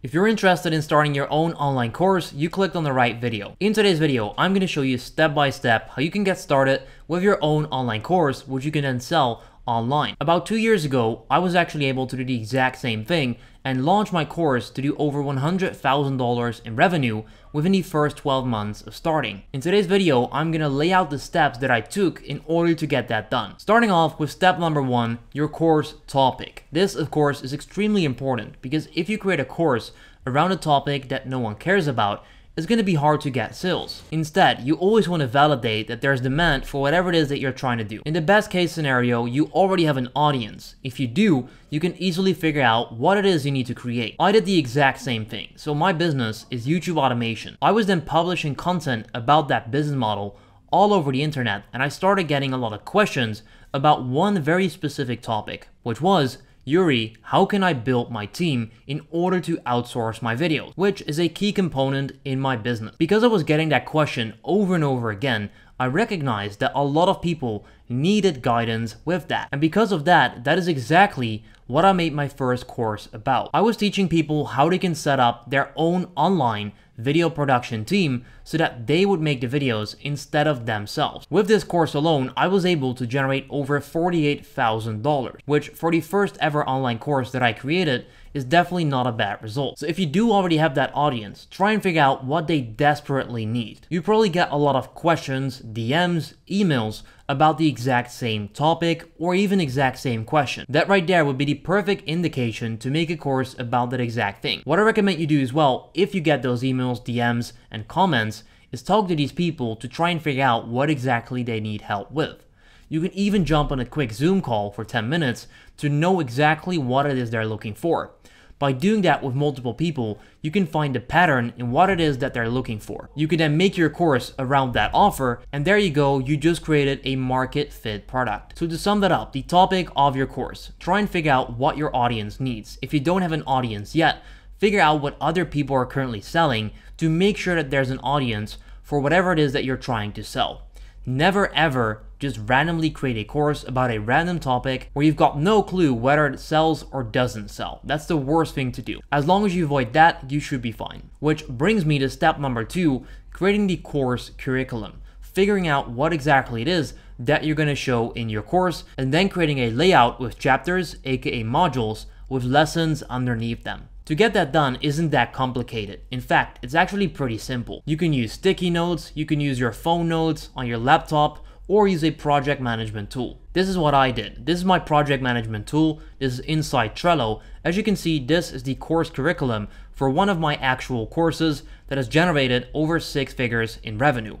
If you're interested in starting your own online course, you clicked on the right video. In today's video, I'm going to show you step by step how you can get started with your own online course, which you can then sell online. About two years ago, I was actually able to do the exact same thing and launch my course to do over $100,000 in revenue within the first 12 months of starting. In today's video, I'm gonna lay out the steps that I took in order to get that done. Starting off with step number one, your course topic. This, of course, is extremely important because if you create a course around a topic that no one cares about, it's going to be hard to get sales. Instead, you always want to validate that there's demand for whatever it is that you're trying to do. In the best case scenario, you already have an audience. If you do, you can easily figure out what it is you need to create. I did the exact same thing. So my business is YouTube automation. I was then publishing content about that business model all over the internet and I started getting a lot of questions about one very specific topic, which was Youri, how can I build my team in order to outsource my videos, which is a key component in my business. Because I was getting that question over and over again, I recognized that a lot of people needed guidance with that. And because of that, that is exactly what I made my first course about. I was teaching people how they can set up their own online video production team so that they would make the videos instead of themselves. With this course alone, I was able to generate over $48,000, which for the first ever online course that I created is definitely not a bad result. So if you do already have that audience, try and figure out what they desperately need. You probably get a lot of questions, DMs, emails about the exact same topic or even exact same question. That right there would be the perfect indication to make a course about that exact thing. What I recommend you do as well, if you get those emails, DMs, and comments, is talk to these people to try and figure out what exactly they need help with. You can even jump on a quick Zoom call for 10 minutes to know exactly what it is they're looking for. By doing that with multiple people, you can find a pattern in what it is that they're looking for. You can then make your course around that offer, and there you go, you just created a market fit product. So to sum that up, the topic of your course, try and figure out what your audience needs. If you don't have an audience yet, figure out what other people are currently selling to make sure that there's an audience for whatever it is that you're trying to sell. Never ever just randomly create a course about a random topic where you've got no clue whether it sells or doesn't sell. That's the worst thing to do. As long as you avoid that, you should be fine. Which brings me to step number two, creating the course curriculum. Figuring out what exactly it is that you're going to show in your course, and then creating a layout with chapters, aka modules, with lessons underneath them. To get that done isn't that complicated. In fact, it's actually pretty simple. You can use sticky notes, you can use your phone notes on your laptop, or use a project management tool. This is what I did. This is my project management tool. This is inside Trello. As you can see, this is the course curriculum for one of my actual courses that has generated over six figures in revenue.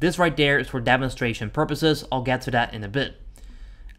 This right there is for demonstration purposes. I'll get to that in a bit.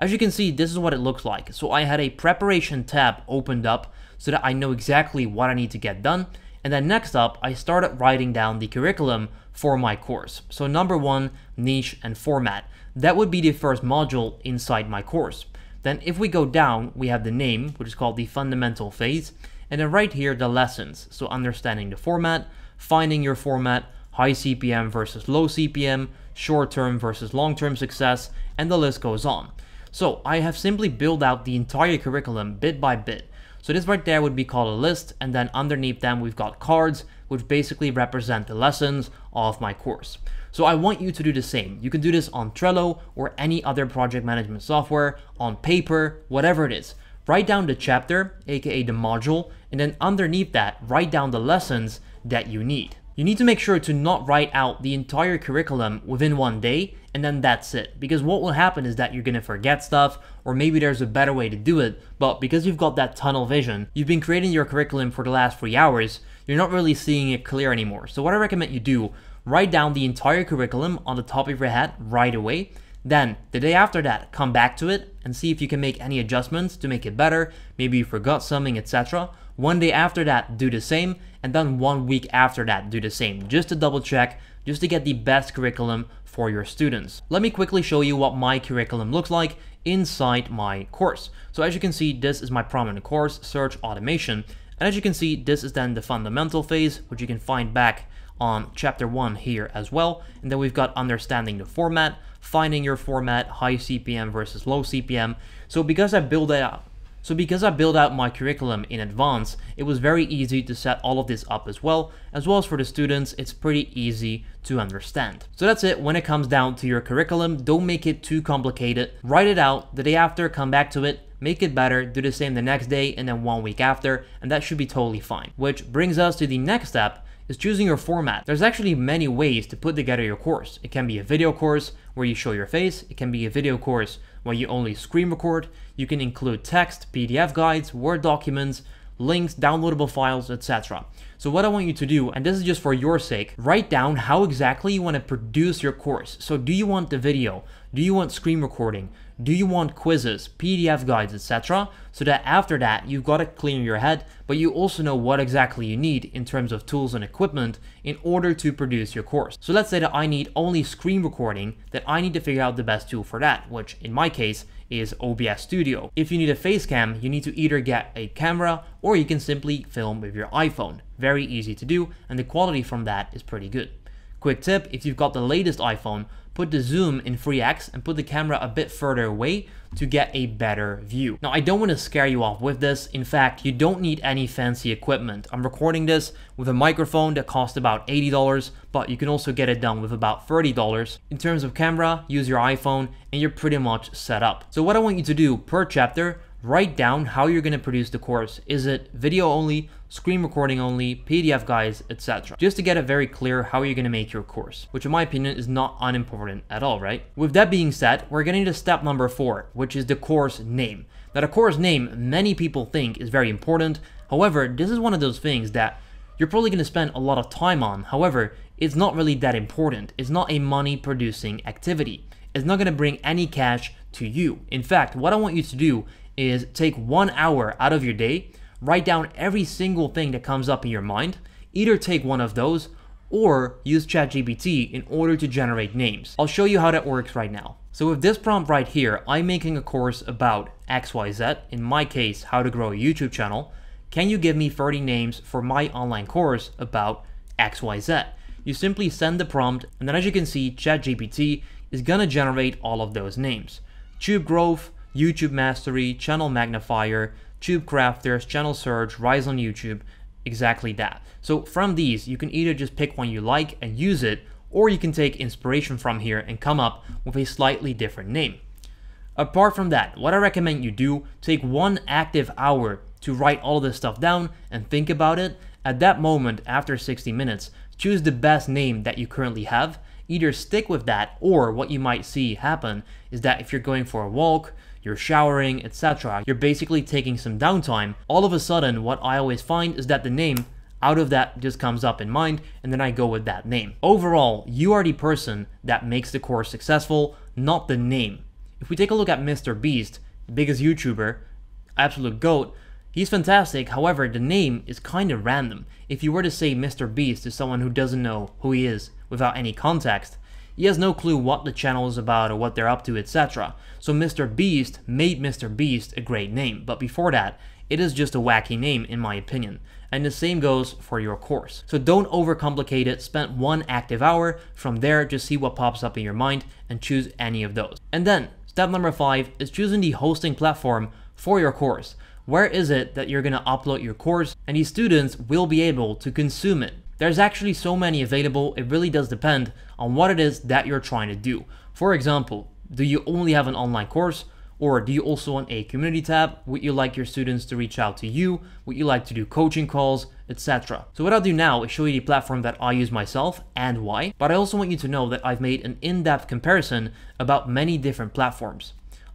As you can see, this is what it looks like. So I had a preparation tab opened up so that I know exactly what I need to get done. And then next up, I started writing down the curriculum for my course. So number one, niche and format. That would be the first module inside my course. Then if we go down, we have the name, which is called the fundamental phase. And then right here, the lessons. So understanding the format, finding your format, high CPM versus low CPM, short-term versus long-term success, and the list goes on. So I have simply built out the entire curriculum bit by bit. So this right there would be called a list, and then underneath them we've got cards, which basically represent the lessons of my course. So I want you to do the same. You can do this on Trello or any other project management software, on paper, whatever it is. Write down the chapter, aka the module, and then underneath that, write down the lessons that you need. You need to make sure to not write out the entire curriculum within one day and then that's it. Because what will happen is that you're gonna forget stuff, or maybe there's a better way to do it, but because you've got that tunnel vision, you've been creating your curriculum for the last three hours, you're not really seeing it clear anymore. So what I recommend you do, write down the entire curriculum on the top of your head right away, then, the day after that, come back to it and see if you can make any adjustments to make it better. Maybe you forgot something, etc. One day after that, do the same, and then one week after that, do the same, just to double check, just to get the best curriculum for your students. Let me quickly show you what my curriculum looks like inside my course. So as you can see, this is my prominent course, Search Automation. And as you can see, this is then the fundamental phase, which you can find back on chapter 1 here as well. And then we've got understanding the format, finding your format, high CPM versus low CPM. So because I built out So because I built out my curriculum in advance, it was very easy to set all of this up as well, as well as for the students, it's pretty easy to understand. So that's it when it comes down to your curriculum, don't make it too complicated, write it out, the day after come back to it, make it better, do the same the next day and then one week after, and that should be totally fine. Which brings us to the next step, is choosing your format. There's actually many ways to put together your course. It can be a video course where you show your face, it can be a video course where you only screen record, you can include text, PDF guides, Word documents, links, downloadable files, etc. So what I want you to do, and this is just for your sake, write down how exactly you want to produce your course. So do you want the video? Do you want screen recording? Do you want quizzes, PDF guides, etc.? So that after that, you've got it clear your head, but you also know what exactly you need in terms of tools and equipment in order to produce your course. So let's say that I need only screen recording, that I need to figure out the best tool for that, which in my case is OBS Studio. If you need a face cam, you need to either get a camera or you can simply film with your iPhone. Very easy to do, and the quality from that is pretty good. Quick tip, if you've got the latest iPhone, put the zoom in 3x and put the camera a bit further away to get a better view. Now I don't want to scare you off with this, in fact you don't need any fancy equipment. I'm recording this with a microphone that cost about $80, but you can also get it done with about $30. In terms of camera, use your iPhone and you're pretty much set up. So what I want you to do per chapter, write down how you're going to produce the course. Is it video only, screen recording only, PDF guides, etc. Just to get it very clear how you're going to make your course, which in my opinion is not unimportant at all, right? With that being said, we're getting to step number four, which is the course name. Now the course name, many people think is very important. However, this is one of those things that you're probably going to spend a lot of time on. However, it's not really that important. It's not a money producing activity. It's not going to bring any cash to you. In fact, what I want you to do is take one hour out of your day, write down every single thing that comes up in your mind, either take one of those or use ChatGPT in order to generate names. I'll show you how that works right now. So with this prompt right here, I'm making a course about XYZ, in my case, how to grow a YouTube channel. Can you give me 30 names for my online course about XYZ? You simply send the prompt, and then as you can see, ChatGPT is gonna generate all of those names. Tube growth, YouTube Mastery, Channel Magnifier, Tube Crafters, Channel Search, Rise on YouTube, exactly that. So from these, you can either just pick one you like and use it, or you can take inspiration from here and come up with a slightly different name. Apart from that, what I recommend you do, take one active hour to write all this stuff down and think about it. At that moment, after 60 minutes, choose the best name that you currently have. Either stick with that, or what you might see happen is that if you're going for a walk, you're showering, etc. You're basically taking some downtime. All of a sudden, what I always find is that the name out of that just comes up in mind and then I go with that name. Overall, you are the person that makes the course successful, not the name. If we take a look at Mr. Beast, the biggest YouTuber, absolute GOAT, he's fantastic, however, the name is kind of random. If you were to say Mr. Beast to someone who doesn't know who he is without any context, he has no clue what the channel is about or what they're up to, etc. So Mr. Beast made Mr. Beast a great name, but before that, it is just a wacky name in my opinion. And the same goes for your course. So don't overcomplicate it, spend one active hour, from there just see what pops up in your mind and choose any of those. And then, step number five is choosing the hosting platform for your course. Where is it that you're gonna upload your course and these students will be able to consume it? There's actually so many available, it really does depend on what it is that you're trying to do. For example, do you only have an online course? Or do you also want a community tab? Would you like your students to reach out to you? Would you like to do coaching calls, etc.? So what I'll do now is show you the platform that I use myself and why, but I also want you to know that I've made an in-depth comparison about many different platforms.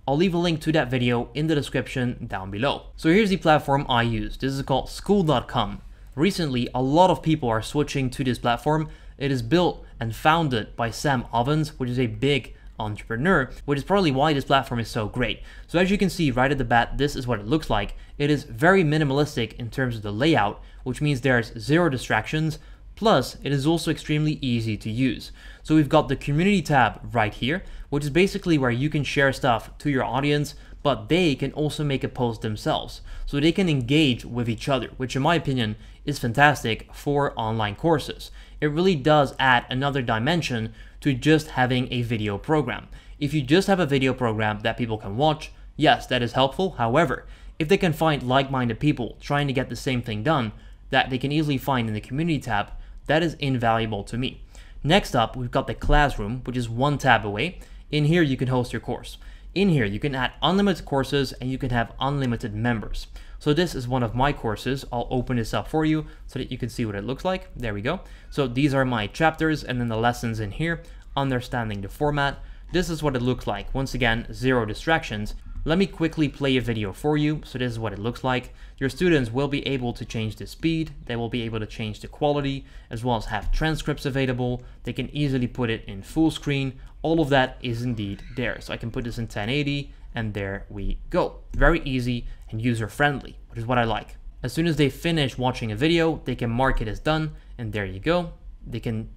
I'll leave a link to that video in the description down below. So here's the platform I use. This is called skool.com. Recently, a lot of people are switching to this platform. It is built and founded by Sam Ovens, which is a big entrepreneur, which is probably why this platform is so great. So as you can see right at the bat, this is what it looks like. It is very minimalistic in terms of the layout, which means there's zero distractions, plus it is also extremely easy to use. So we've got the community tab right here, which is basically where you can share stuff to your audience, but they can also make a post themselves. So they can engage with each other, which in my opinion is fantastic for online courses. It really does add another dimension to just having a video program. If you just have a video program that people can watch, yes, that is helpful. However, if they can find like-minded people trying to get the same thing done that they can easily find in the community tab, that is invaluable to me. Next up, we've got the classroom, which is one tab away. In here, you can host your course. In here, you can add unlimited courses and you can have unlimited members. So this is one of my courses. I'll open this up for you so that you can see what it looks like. There we go. So these are my chapters and then the lessons in here, understanding the format. This is what it looks like. Once again, zero distractions. Let me quickly play a video for you. So this is what it looks like. Your students will be able to change the speed. They will be able to change the quality as well as have transcripts available. They can easily put it in full screen. All of that is indeed there. So I can put this in 1080 and there we go. Very easy and user friendly, which is what I like. As soon as they finish watching a video, they can mark it as done and there you go. They can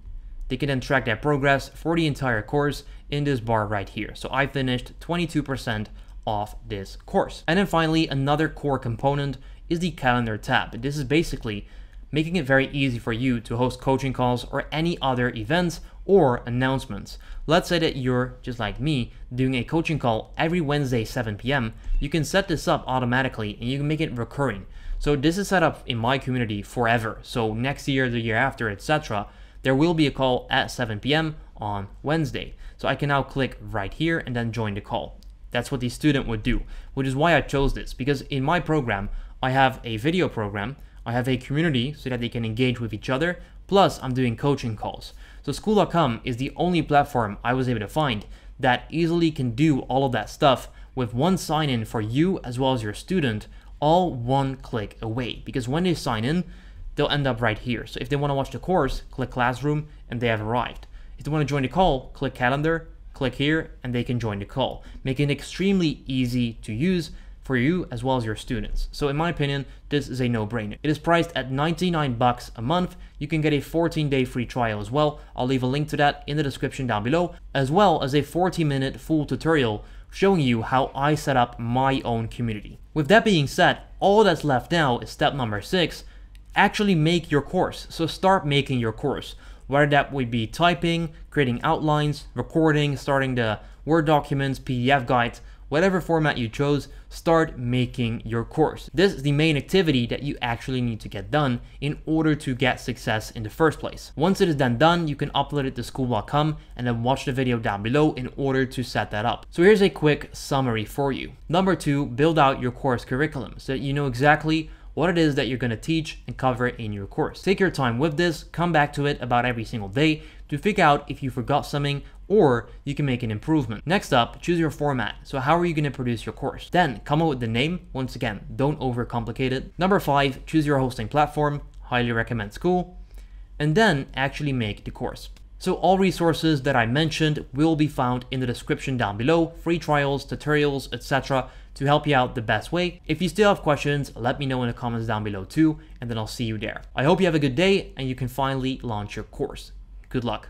they can then track their progress for the entire course in this bar right here. So I finished 22% of this course. And then finally, another core component is the calendar tab. This is basically making it very easy for you to host coaching calls or any other events or announcements. Let's say that you're, just like me, doing a coaching call every Wednesday 7 p.m. You can set this up automatically and you can make it recurring. So this is set up in my community forever. So next year, the year after, etc., there will be a call at 7 p.m. on Wednesday. So I can now click right here and then join the call. That's what the student would do, which is why I chose this, because in my program, I have a video program, I have a community so that they can engage with each other, plus I'm doing coaching calls. So skool.com is the only platform I was able to find that easily can do all of that stuff with one sign in for you as well as your student, all one click away. Because when they sign in, they'll end up right here. So if they want to watch the course, click Classroom and they have arrived. If they want to join the call, click Calendar click here and they can join the call, making it extremely easy to use for you as well as your students. So in my opinion, this is a no-brainer. It is priced at 99 bucks a month. You can get a 14-day free trial as well. I'll leave a link to that in the description down below, as well as a 40-minute full tutorial showing you how I set up my own community. With that being said, all that's left now is step number six, actually make your course. So start making your course whether that would be typing, creating outlines, recording, starting the Word documents, PDF guides, whatever format you chose, start making your course. This is the main activity that you actually need to get done in order to get success in the first place. Once it is then done, you can upload it to skool.com and then watch the video down below in order to set that up. So here's a quick summary for you. Number two, build out your course curriculum so that you know exactly what it is that you're going to teach and cover in your course. Take your time with this, come back to it about every single day to figure out if you forgot something or you can make an improvement. Next up, choose your format. So how are you going to produce your course? Then come up with the name. Once again, don't overcomplicate it. Number five, choose your hosting platform. Highly recommend Skool. And then actually make the course. So all resources that I mentioned will be found in the description down below, free trials, tutorials, etc to help you out the best way. If you still have questions, let me know in the comments down below too, and then I'll see you there. I hope you have a good day and you can finally launch your course. Good luck.